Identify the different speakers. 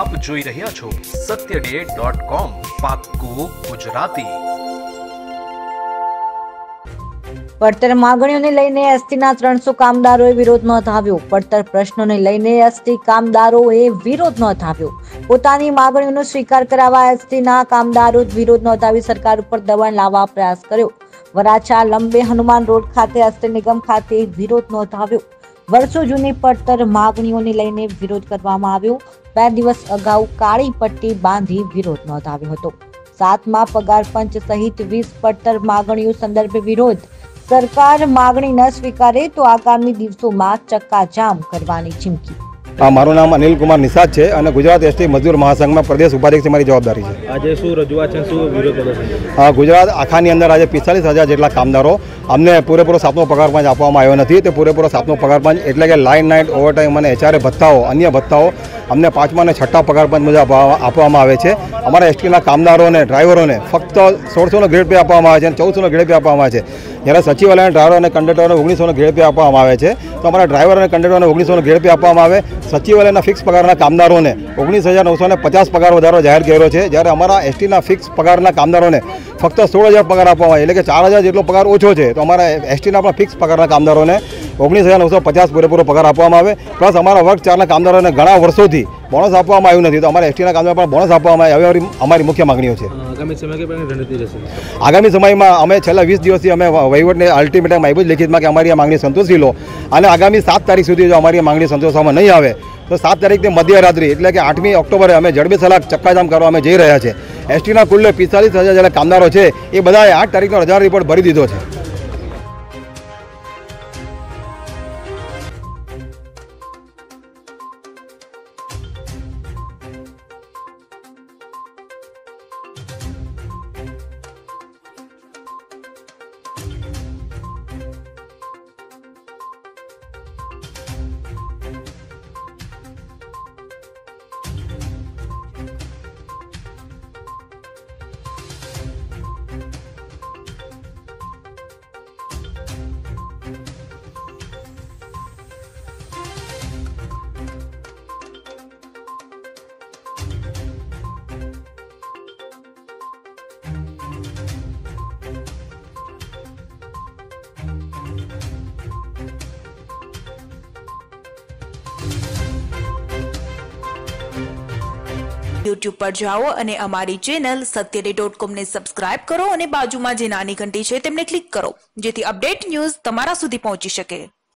Speaker 1: આપ જોઈ રહ્યા છો સત્ય ડોટ કોમ પાક્કું ગુજરાતી.
Speaker 2: પડતર માંગણીઓને લઈને એસટીના ત્રણસો કામદારોએ વિરોધ નોંધાવ્યો. પડતર પ્રશ્નોને લઈને એસટી કામદારોએ વિરોધ નોંધાવ્યો. પોતાની માંગણીઓનો સ્વીકાર કરાવવા એસટીના કામદારો વિરોધ નોંધાવી સરકાર ઉપર દબાણ લાવવા પ્રયાસ કર્યો. વરાછા લંબે હનુમાન રોડ ખાતે એસટી નિગમ ખાતે વિરોધ નોંધાવ્યો. વર્ષો જૂની પડતર માગણીઓને લઈને વિરોધ કરવામાં આવ્યો. બે દિવસ અગાઉ કાળી પટ્ટી બાંધી વિરોધ નોંધાવ્યો હતો. સાતમા પગાર પંચ સહિત વીસ પડતર માગણીઓ સંદર્ભે વિરોધ. સરકાર માગણી ન સ્વીકારે તો આગામી દિવસોમાં ચક્કાજામ કરવાની ચીમકી.
Speaker 3: હા મારું નામ અનિલ કુમાર નિષાદ છે અને ગુજરાત એસટી મજદૂર મહાસંઘમાં પ્રદેશ ઉપાધ્યક્ષ મારી જવાબદારી છે.
Speaker 4: આજે શું રજૂઆત છે શું વિરોધ પ્રદર્શન
Speaker 3: હા, ગુજરાત આખાની અંદર આજે પિસ્તાલીસ હજાર જેટલા કામદારો અમને પૂરેપૂરો સાતમો પગાર પાંચ આપવામાં આવ્યો નથી. તે પૂરેપૂરો સાતમો પગાર પાંચ એટલે કે લાઇન નાઇટ ઓવરટાઈમ અને એચઆરએ ભથ્થાઓ, અન્ય ભથ્થાઓ અમને પાંચમા અને છઠ્ઠા પણ મુજબ આપવામાં આવે છે. અમારા એસટીના કામદારોને, ડ્રાઈવરોને ફક્ત સોળસોનો ગ્રેડ પે આપવામાં આવે છે અને ચૌદસોનો ગ્રેડ પે આપવામાં આવે છે. જ્યારે સચિવાલયના ડ્રાઈવર અને કંડક્ટરોને ઓગણીસોનો ગ્રેડ પે આપવામાં આવે છે. તો અમારા ડ્રાઈવર અને કંડક્ટરોને ઓગણીસોનો ગ્રેડ પે આપવામાં આવે. સચિવાલયના ફિક્સ પગારના કામદારોને ઓગણીસ હજાર નવસોને પચાસ પગાર વધારો જાહેર કર્યો છે. જ્યારે અમારા એસટીના ફિક્સ પગારના કામદારોને ફક્ત સોળ હજાર પગાર આપવામાં આવે. એટલે કે ચાર હજાર જેટલો પગાર ઓછો છે. તો અમારા એસટીના પણ ફિક્સ પગારના કામદારોને ઓગણીસ હજાર નવસો પચાસ પૂરેપૂરો પગાર આપવામાં આવે. પ્લસ અમારા વર્ગ ચારના કામદારોને ઘણા વર્ષોથી બોનસ આપવામાં આવ્યું નથી. તો અમારા એસટીના કામદારો પણ બોનસ આપવામાં આવે. આવી અમારી મુખ્ય માગણીઓ છે. આગામી સમયમાં અમે છેલ્લા વીસ દિવસથી અમે વહીવટને અલ્ટિમેટમ આપ્યું જ લેખિતમાં કે અમારી આ માંગણી સંતોષી લો. અને આગામી સાત તારીખ સુધી જો અમારી આ માંગણી સંતોષવામાં નહીં આવે તો સાત તારીખની મધ્યરાત્રિ એટલે કે આઠમી ઓક્ટોબરે અમે જડબે સલાક ચક્કાજામ કરવા અમે જઈ રહ્યા છે. એસટીના કુલ્લે પિસ્તાલીસ હજાર જેટલા કામદારો છે એ બધાએ આઠ તારીખનો રજા રિપોર્ટ ભરી દીધો છે.
Speaker 5: યુટ્યુબ પર જાઓ અને અમારી ચેનલ સત્યડે ડોટ કોમને સબસ્ક્રાઇબ કરો અને બાજુમાં જે નાની ઘંટી છે તેમને ક્લિક કરો, જેથી અપડેટ ન્યૂઝ તમારા સુધી પહોંચી શકે.